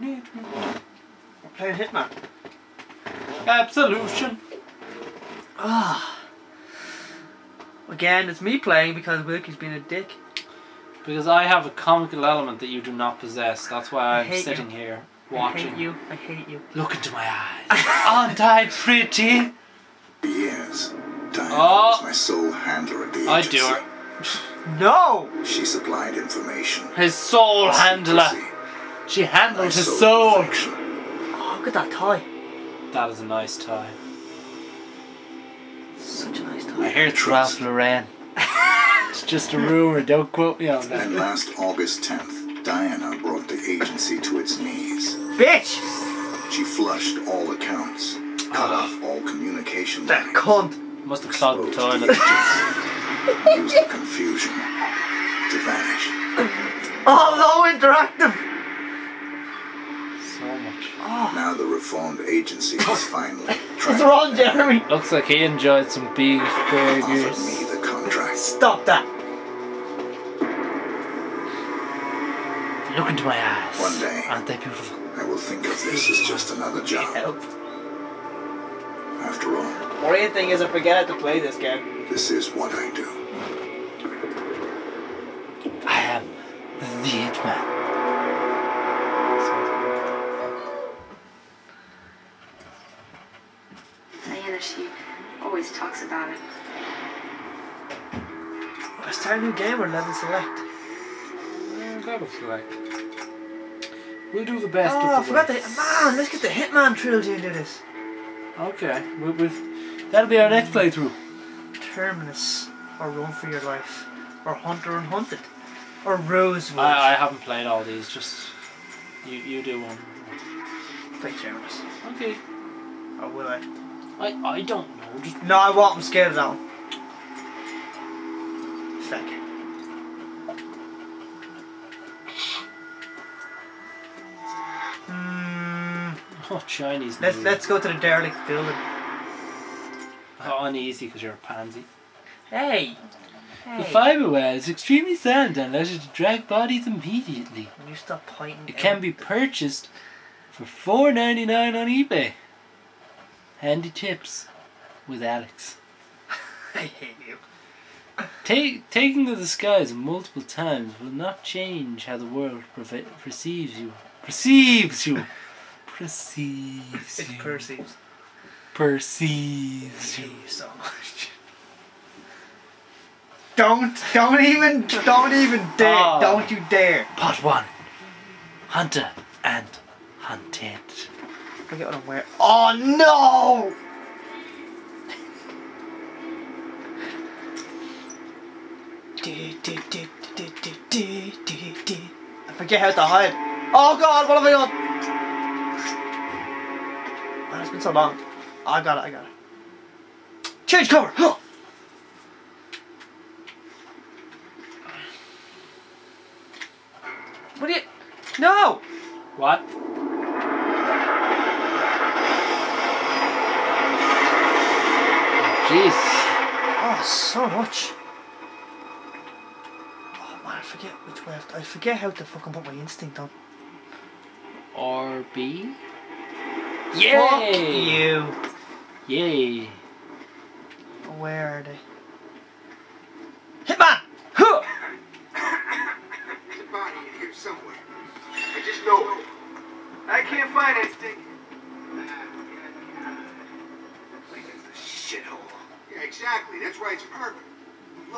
We're playing Hitman. Absolution. Ah. Again, it's me playing because Wilkie's being a dick. Because I have a comical element that you do not possess. That's why I I'm sitting you. here I watching hate you. I hate you. Look into my eyes. Aren't I pretty? Years. Diana Oh. was my sole handler at the agency. I do it. No! She supplied information. His sole handler. Secrecy, She my handled his sole soul. Oh, look at that tie. That is a nice tie. Such a nice tie. I tie. hear it's Ralph Lauren. it's just a rumor. Don't quote me on that. And last August 10th, Diana brought the agency to its knees. Bitch! She flushed all accounts, cut Ah. off all communication That lines, cunt. Must have clogged the exposed toilet. the used the confusion to vanish. Oh, no interactive! So much. Now the reformed agency is finally what's wrong, Jeremy? Looks like he enjoyed some beef offered burgers. me the contract. Stop that. Look into my eyes. One day. Aren't they beautiful? I will think of this as just another job. Help. After all, Worrying thing is I forget how to play this game. this is what I do. I am the Hitman. Diana, she always talks about it. I start a new game or level select? That'll select. We'll do the best Oh, I of the forgot the worst. man. Let's get the Hitman trilogy into this. Okay, we, we've, that'll be our next playthrough. Terminus, or Run for Your Life, or Hunter and Hunted, or Rosewood. I, I haven't played all these, just you you do one. Play Terminus. Okay. Or will I? I I don't know. Just No, I won't. I'm scared of that one. Fake. Hmm. oh Chinese. Let's let's go to the derelict building. Oh, uneasy because you're a pansy. Hey. hey. The fiber wire is extremely sound and allows you to drag bodies immediately. Will you stop pointing? It can be purchased for four ninety nine on eBay. Handy tips with Alex. I hate you. Take, taking the disguise multiple times will not change how the world perceives you. Perceives you. Perceives you. perceives. perceives you. you so much. Don't, don't even, don't even dare, Oh. don't you dare. Part one. Hunter and hunted. I forget what I'm wearing. Oh no! I forget how to hide. Oh god, what have I done? Man, it's been so long. I got it, I got it. Change cover! What do you... No! What? Jeez. Oh, so much. Oh man, I forget which way I have to, I forget how to fucking put my instinct on. RB? B? Fuck you. Yay. Where are they?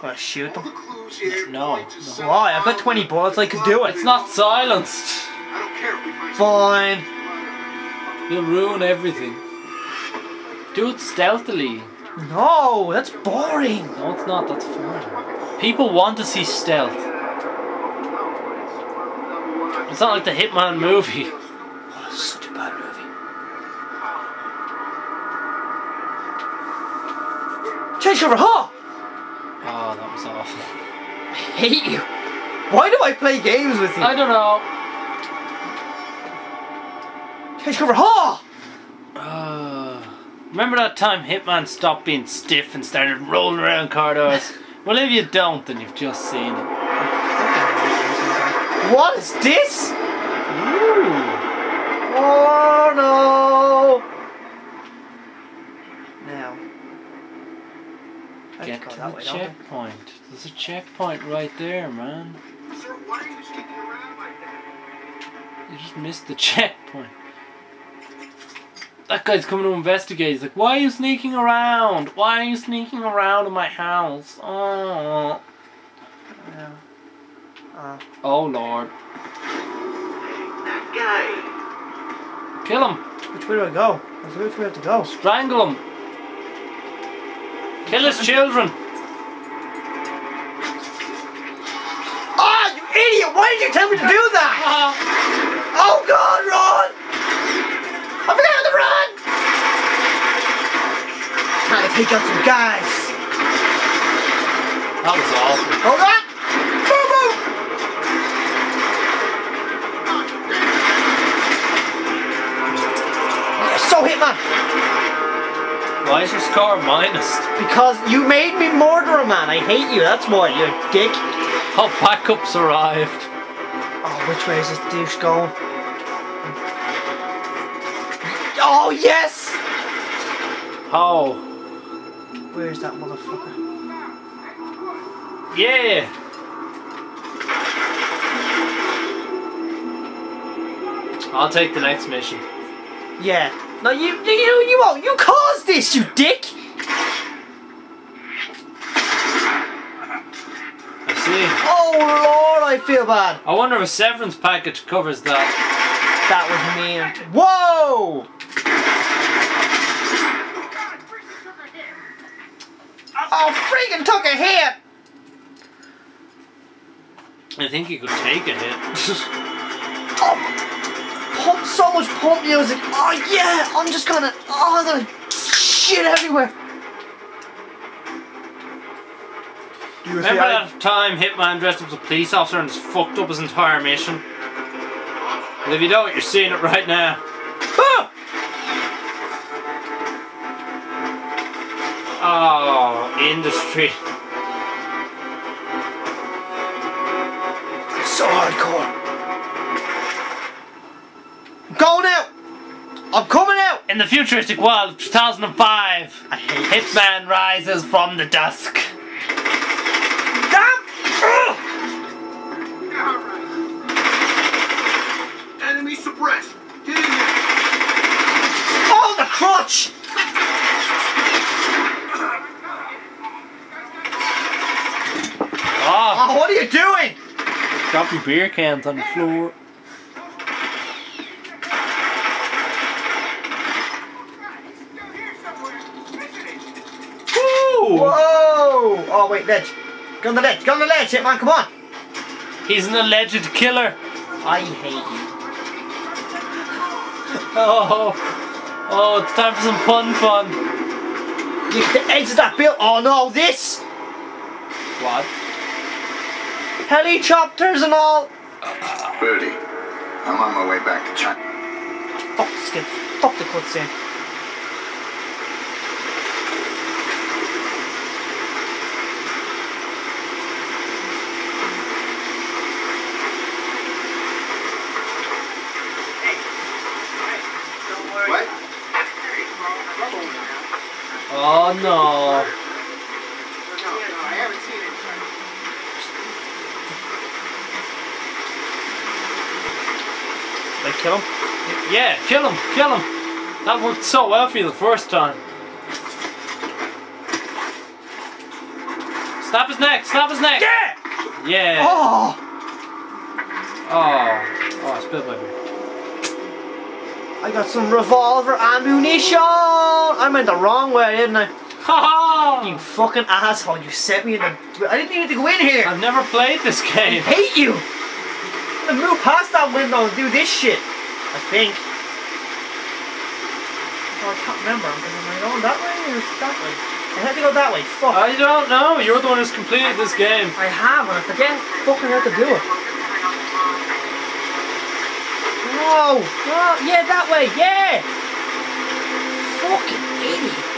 Look, Wanna shoot them? the clues here No, no. Why? I've got 20 bullets, I could do it. It's not silenced. I don't care if we find Fine. You'll ruin everything. Do it stealthily. No, that's boring. No, it's not. That's fun. People want to see stealth. It's not like the Hitman movie. Oh, such a bad movie. Change cover, huh? That was awful. I hate you. Why do I play games with you? I don't know. Change cover, huh? Uh, remember that time Hitman stopped being stiff and started rolling around corridors? well, if you don't, then you've just seen it. What is this? Ooh. Way, don't they? checkpoint. There's a checkpoint right there, man. Sir, why are you sneaking around like that? You just missed the checkpoint. That guy's coming to investigate. He's like, why are you sneaking around? Why are you sneaking around in my house? Oh, Yeah. Uh, oh Lord. That guy. Kill him. which way do I go? Which way do we have to go? Strangle him. Kill his children. Ah, you idiot! Why did you tell me to do that? Oh God, run! I forgot how to run! Trying to take out some guys. That was awful. Hold on! Boom! Yeah, So Hitman, Why is your score minus? because you made me murder a man. I hate you. That's why, you dick. Oh, backups arrived. Oh, which way is this douche going? Oh yes! Oh, Where's that motherfucker? yeah. I'll take the next mission. Yeah. No, you, you, you, you won't. You caused this, you dick. I see. Oh lord, I feel bad. I wonder if a severance package covers that. That was mean. Whoa! Oh, freaking took a hit. I think he could take a hit. Oh. Pump so much pump music. Oh yeah, I'm just gonna. Oh, I'm gonna shit everywhere. You Remember that time Hitman dressed up as a police officer and just fucked up his entire mission? Well, if you don't, you're seeing it right now. Ah! Oh, industry. So hardcore. I'm going out. I'm coming out. In the futuristic world of 2005, I. Hitman rises from the dusk. Damn! Enemy suppressed. Get in there. Oh, the crotch! Oh, ah. Oh, what are you doing? dropping beer cans on the floor. It? Woo! Whoa! Oh, wait, ledge. Go on the ledge. Go on the ledge, man. Come on. He's an alleged killer. I hate you. Oh, oh, it's time for some fun fun. You get the edge of that bill. Oh no, this What? helicopters and all. Birdie, I'm on my way back to China. Fuck the skin. Fuck the cutscene. Oh no. No, no, I haven't seen it. They kill him. Yeah, kill him, kill him. That worked so well for you the first time. Snap his neck, snap his neck. Yeah. Yeah. Oh. Oh, oh, I spilled my beer. I got some revolver ammunition. I went the wrong way, didn't I? Ha You fucking asshole! You set me in the. I didn't even need to go in here. I've never played this game. I hate you. I'm gonna move past that window and do this shit. I think. Oh, I can't remember. Am I going that way or is it that way? I had to go that way. Fuck. I don't know. You're the one who's completed this game. I have, and I forget fucking how to do it. No! No! Yeah, that way! Yeah! Fucking idiot!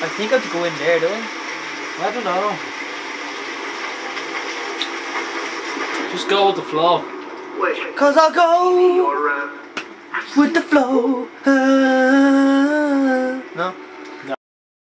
I I think I have to go in there, do I? I don't know. Just go with the flow. Cause I'll go uh, with the flow. No?